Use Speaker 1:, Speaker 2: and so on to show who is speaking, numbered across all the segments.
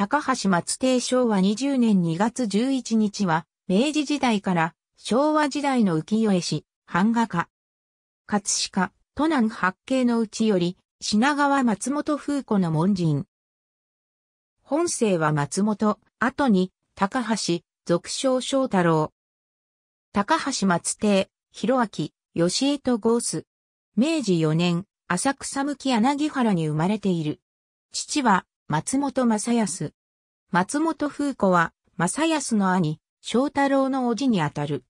Speaker 1: 高橋松亭昭和20年2月11日は、明治時代から昭和時代の浮世絵師、版画家。葛飾、都南八景のうちより、品川松本風子の門人。本姓は松本、後に、高橋、俗称翔太郎。高橋松亭、広明、吉江とゴース。明治4年、浅草向き柳原に生まれている。父は、松本正康。松本風子は、正康の兄、翔太郎の叔父にあたる。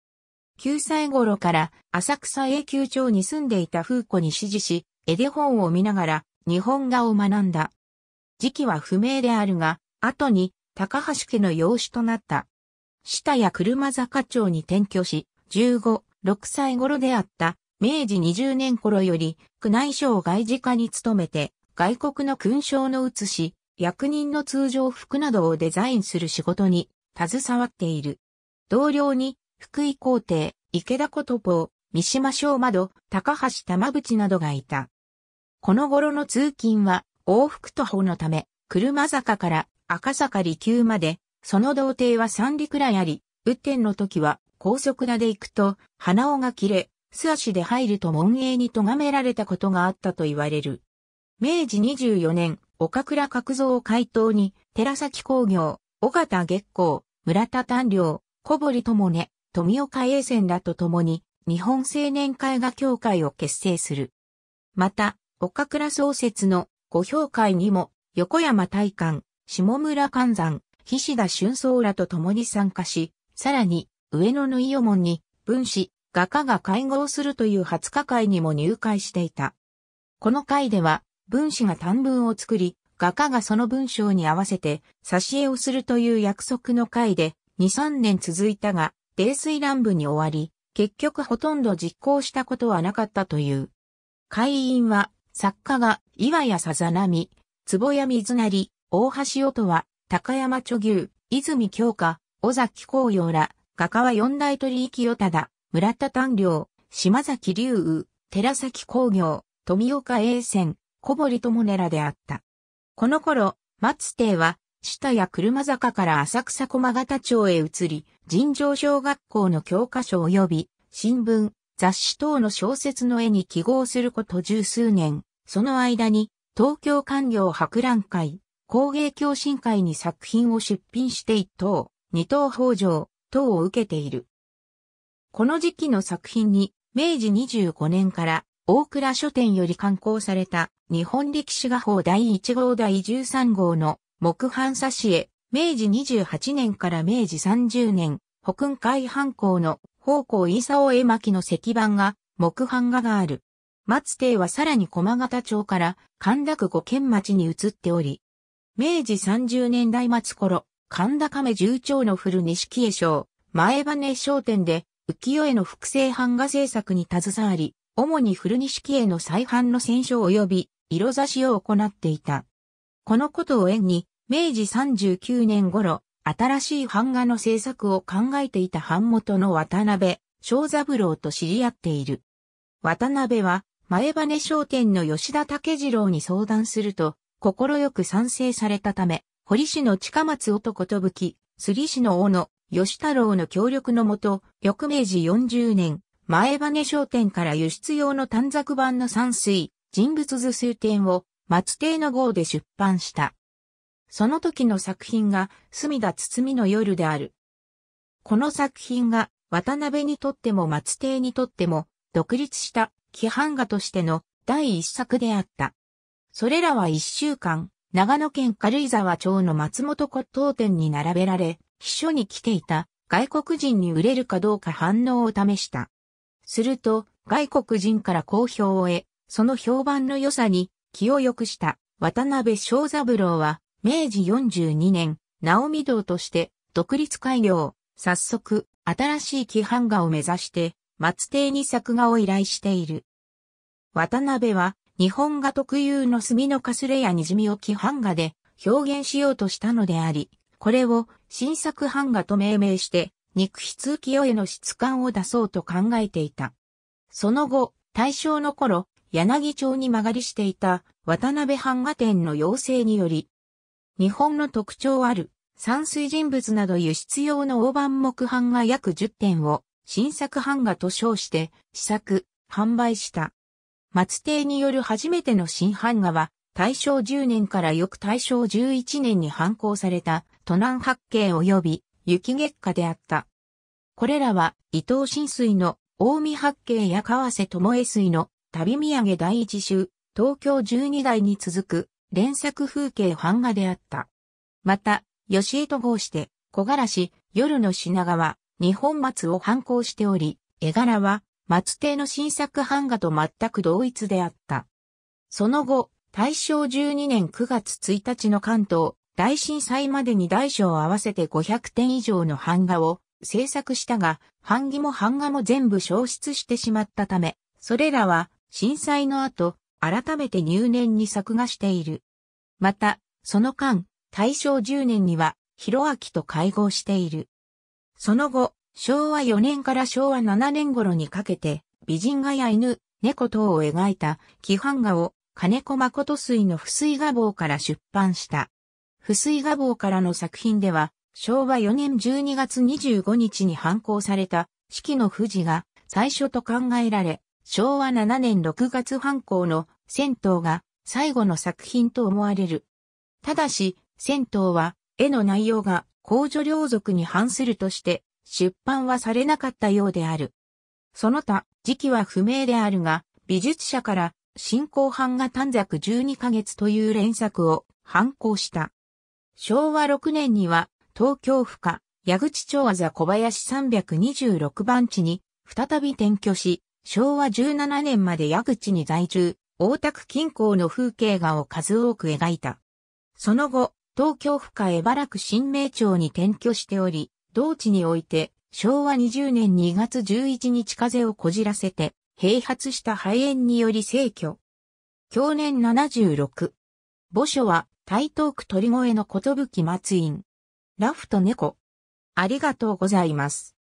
Speaker 1: 9歳頃から浅草永久町に住んでいた風子に指示し、絵で本を見ながら日本画を学んだ。時期は不明であるが、後に高橋家の養子となった。下や車坂町に転居し、15、6歳頃であった明治20年頃より宮内省外事課に勤めて外国の勲章の写し、役人の通常服などをデザインする仕事に携わっている。同僚に福井皇帝、池田ことぽ三島昌馬戸、高橋玉淵などがいた。この頃の通勤は往復徒歩のため、車坂から赤坂離宮まで、その童貞は三里くらいあり、雨天の時は高速なで行くと、鼻緒が切れ、素足で入ると門営に咎められたことがあったと言われる。明治24年、岡倉角蔵会頭に、寺崎工業、尾形月光、村田丹良、小堀智音、富岡栄泉らと共に、日本青年絵画協会を結成する。また、岡倉創設の五評会にも、横山大観、下村関山、菱田俊宗らと共に参加し、さらに、上野の伊予門に、分子、画家が会合するという初日会にも入会していた。この会では、分子が短文を作り、画家がその文章に合わせて、挿絵をするという約束の会で、2、3年続いたが、泥水乱舞に終わり、結局ほとんど実行したことはなかったという。会員は、作家が、岩屋さざ波、坪谷水成、大橋音は、高山著牛、泉京香、尾崎紅葉ら、画家は四大取引与忠、村田丹良、島崎龍雨、寺崎工業、富岡栄泉、小堀智音らであった。この頃、松亭は、下や車坂から浅草駒形町へ移り、尋常小学校の教科書及び、新聞、雑誌等の小説の絵に記号すること十数年、その間に、東京官業博覧会、工芸共進会に作品を出品して一等、二等法上、等を受けている。この時期の作品に、明治25年から大倉書店より刊行された日本歴史画法第1号第13号の木版挿絵、明治28年から明治30年、北雲海藩校の方向伊佐絵巻の石版が木版画がある。松邸はさらに駒形町から神田区五県町に移っており、明治30年代末頃、神田亀重町の古錦絵賞、前羽商店で浮世絵の複製版画制作に携わり、主に古錦絵の再版の選書及び色差しを行っていた。このことを縁に、明治39年頃、新しい版画の制作を考えていた版元の渡辺正三郎と知り合っている。渡辺は、前羽商店の吉田武次郎に相談すると、快く賛成されたため、堀市の近松男と武器、釣り市の大野、吉太郎の協力のもと、翌明治40年、前羽商店から輸出用の短冊版の山水、人物図数点を松邸の号で出版した。その時の作品が、隅田包の夜である。この作品が、渡辺にとっても松邸にとっても、独立した規範画としての第一作であった。それらは一週間、長野県軽井沢町の松本骨董店に並べられ、秘書に来ていた外国人に売れるかどうか反応を試した。すると、外国人から好評を得、その評判の良さに気を良くした渡辺正三郎は、明治42年、直美道として独立開業、早速、新しい規範画を目指して、松邸に作画を依頼している。渡辺は、日本画特有の墨のかすれや滲みを規範画で表現しようとしたのであり、これを新作版画と命名して、肉筆浮世絵の質感を出そうと考えていた。その後、大正の頃、柳町に曲がりしていた渡辺版画店の要請により、日本の特徴ある山水人物など輸出用の大判木版画約10点を新作版画と称して試作、販売した。松亭による初めての新版画は大正10年から翌大正11年に刊行された都南八景及び雪月花であった。これらは伊藤新水の大見八景や川瀬智恵水の旅土産第一集、東京十二代に続く連作風景版画であった。また、吉江と号して、小柄し、夜の品川、日本松を反抗しており、絵柄は、松亭の新作版画と全く同一であった。その後、大正12年9月1日の関東大震災までに大小合わせて500点以上の版画を制作したが、版木も版画も全部消失してしまったため、それらは震災の後、改めて入念に作画している。また、その間、大正10年には、広明と会合している。その後、昭和4年から昭和7年頃にかけて、美人画や犬、猫等を描いた規範画を金子誠水の不水画坊から出版した。不水画坊からの作品では、昭和4年12月25日に刊行された四季の富士が最初と考えられ、昭和7年6月刊行の銭湯が最後の作品と思われる。ただし、銭湯は、絵の内容が公助領族に反するとして、出版はされなかったようである。その他、時期は不明であるが、美術者から新興版が短冊12ヶ月という連作を刊行した。昭和6年には、東京府下、矢口町和座小林326番地に再び転居し、昭和17年まで矢口に在住、大田区近郊の風景画を数多く描いた。その後、東京府下茨区新名町に転居しており、同地において、昭和20年2月11日風をこじらせて、併発した肺炎により逝去。去年76。墓所は、台東区鳥越のことぶき松院。ラフと猫。ありがとうございます。